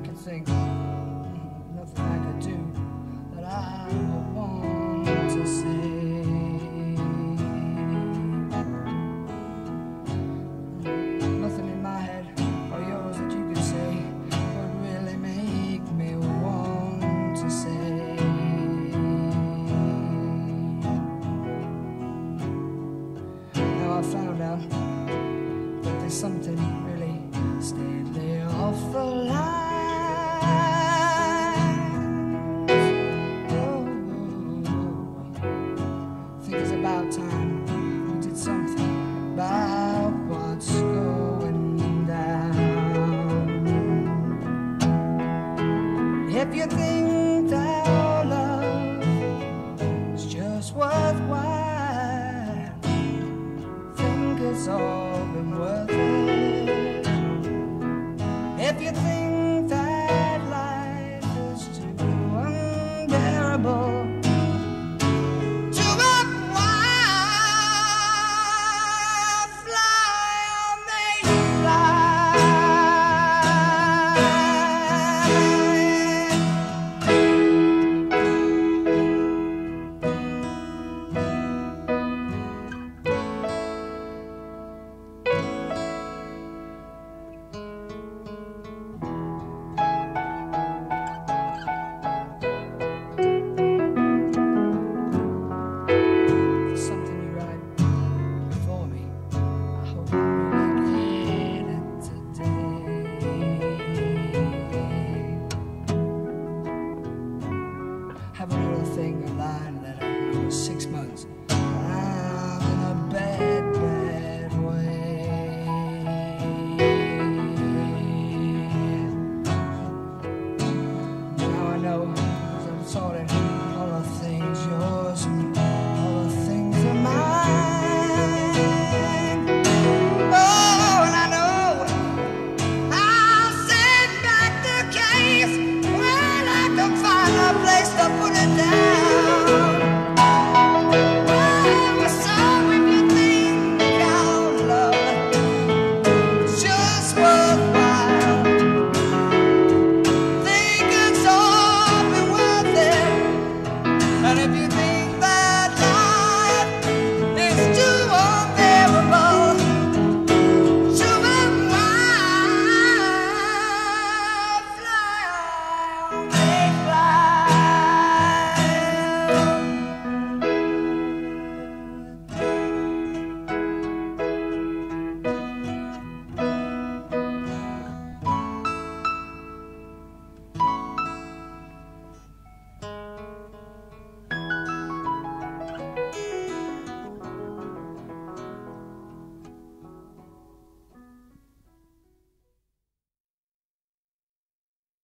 I could think nothing I could do that I would want to say. Nothing in my head or yours that you could say would really make me want to say. Now I found out that there's something